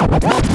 Yeah.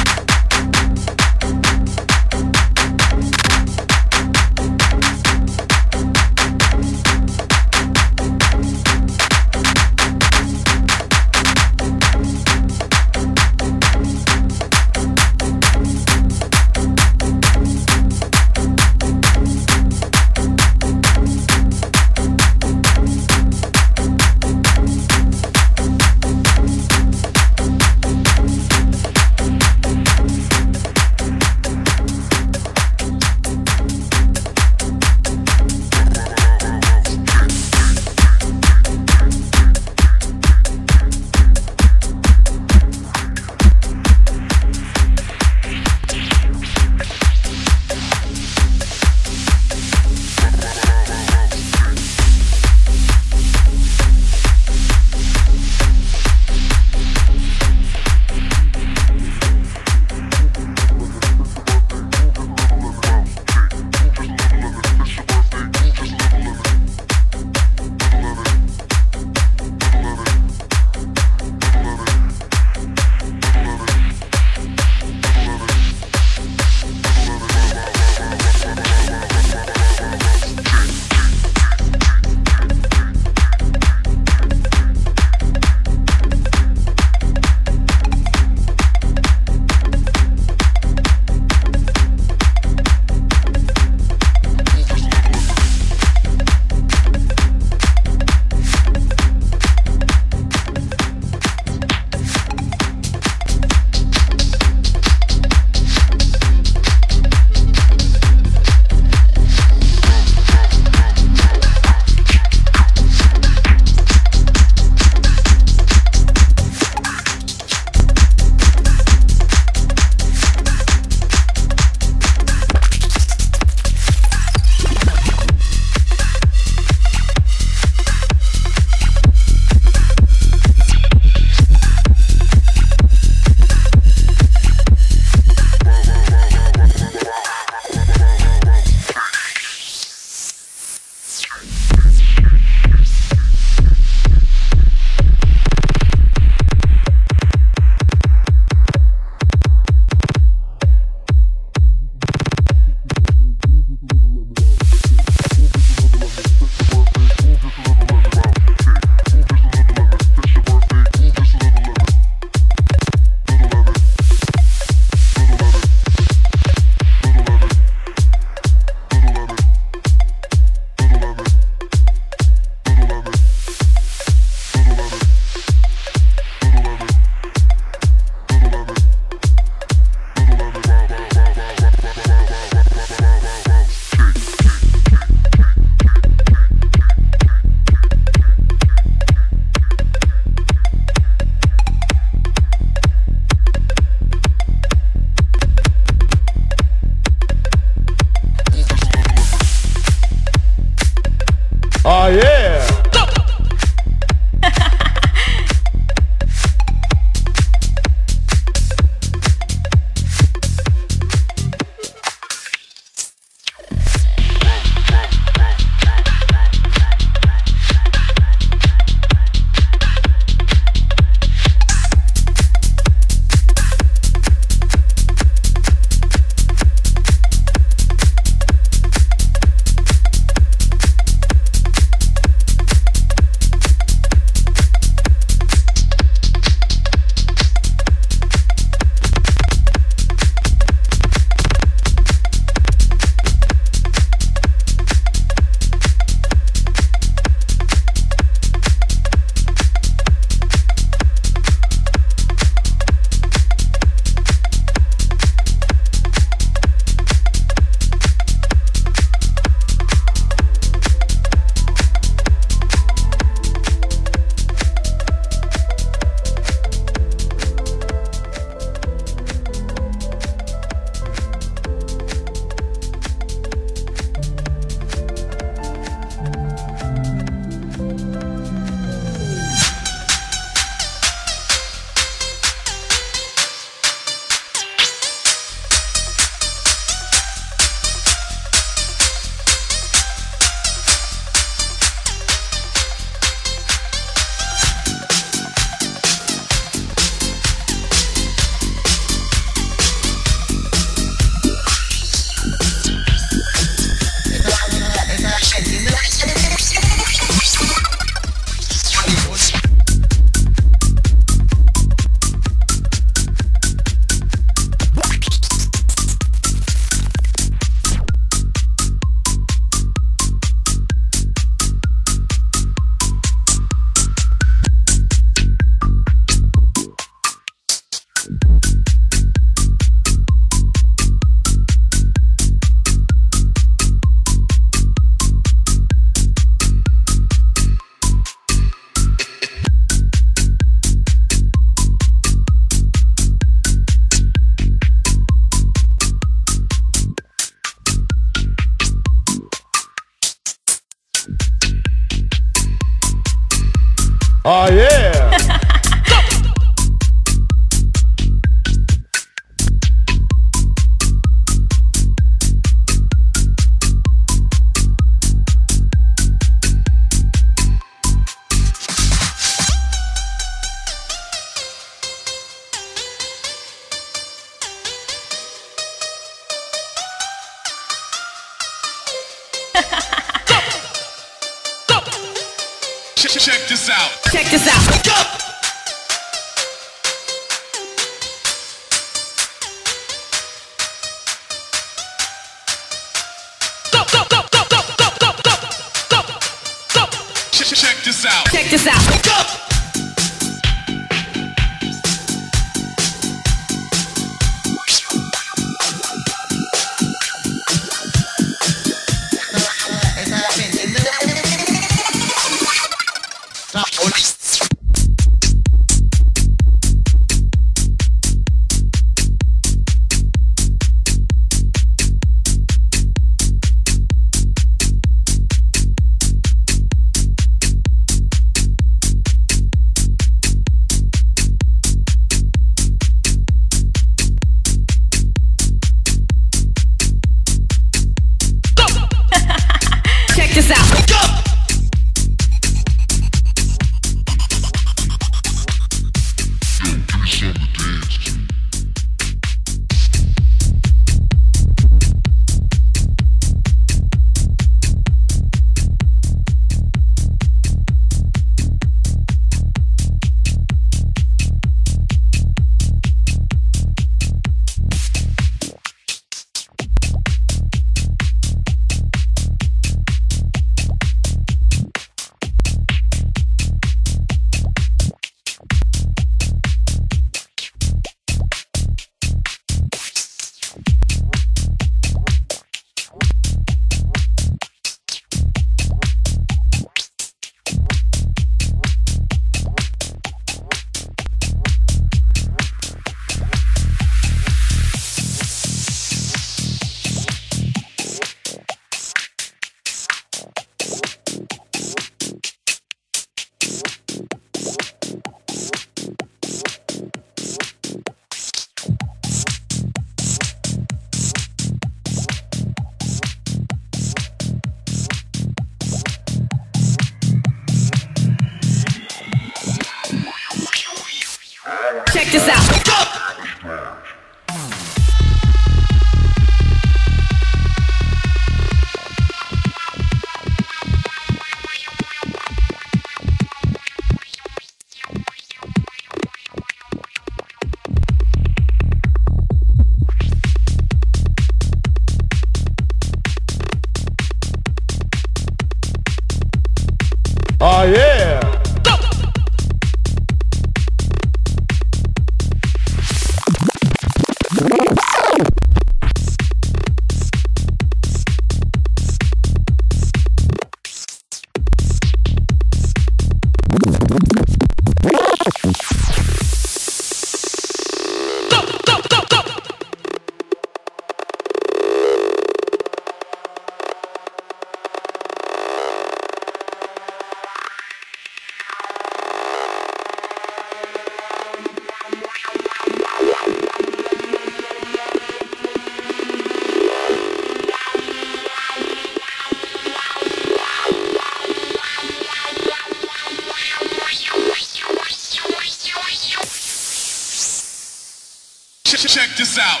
Check, this out.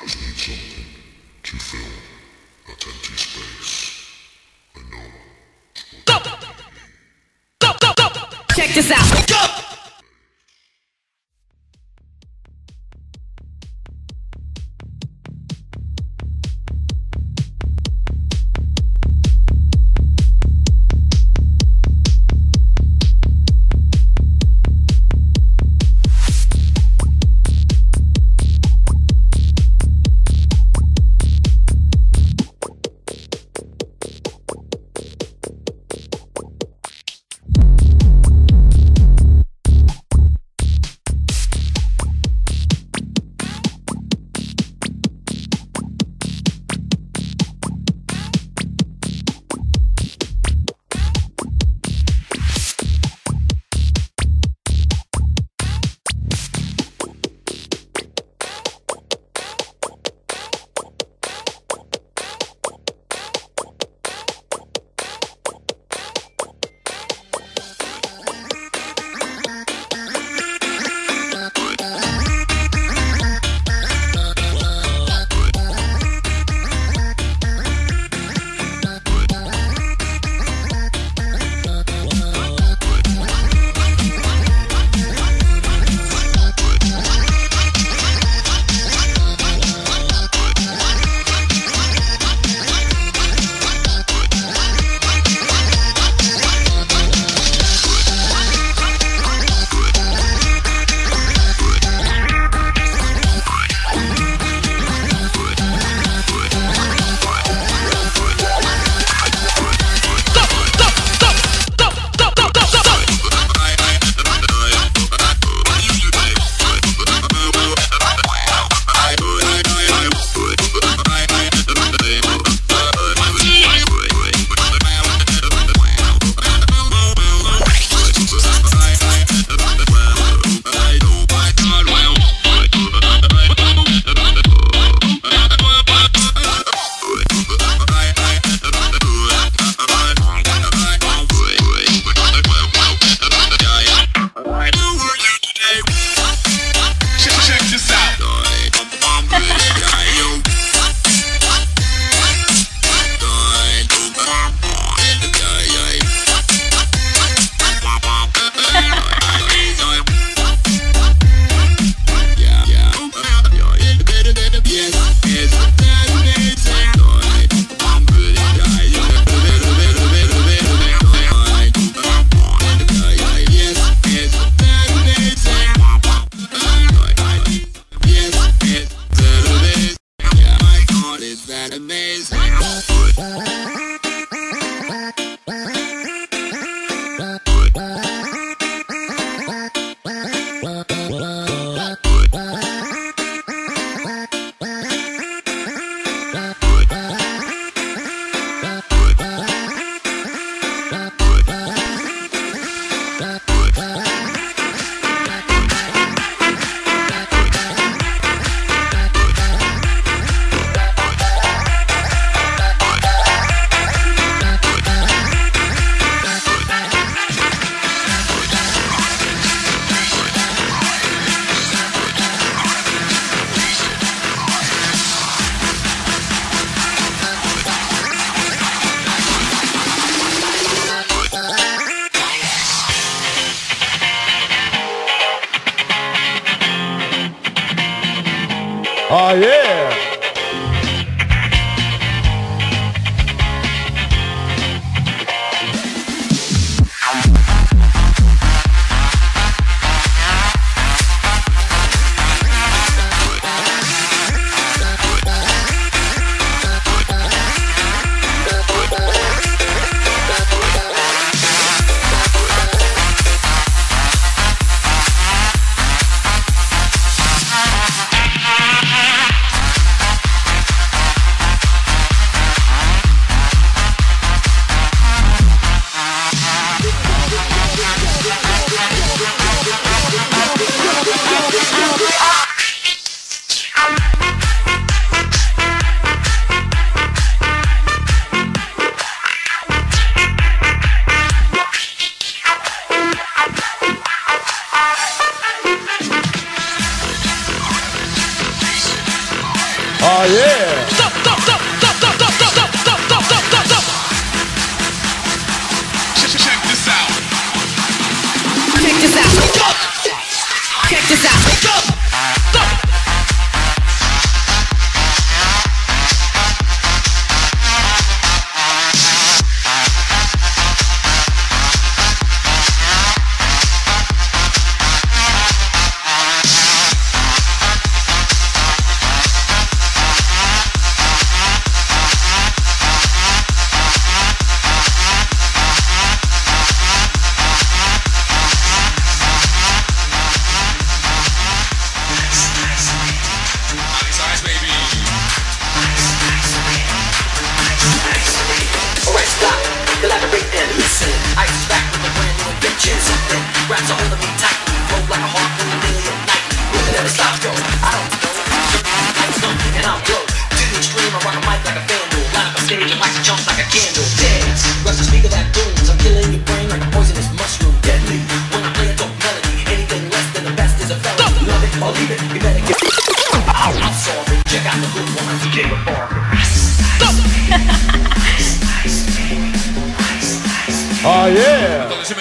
Just need something to fill that empty space. I know. Go. Go, go, go. Check this out.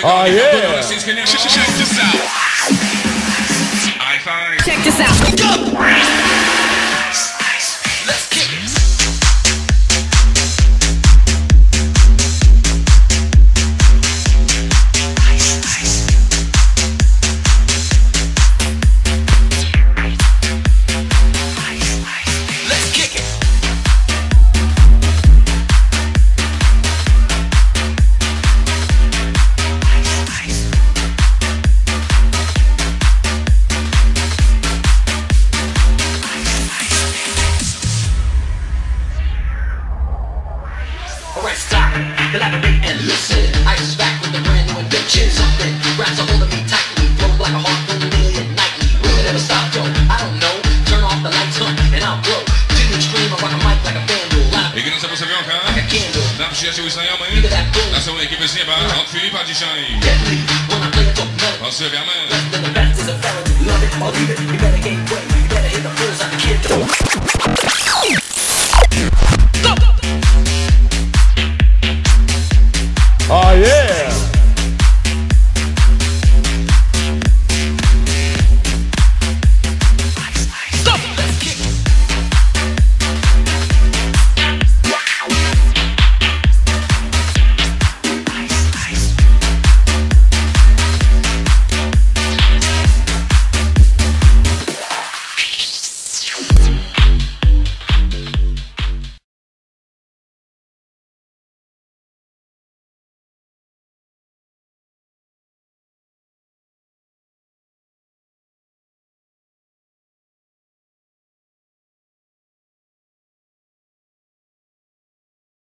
Oh yeah. Check this out. Ice, ice. Check this out.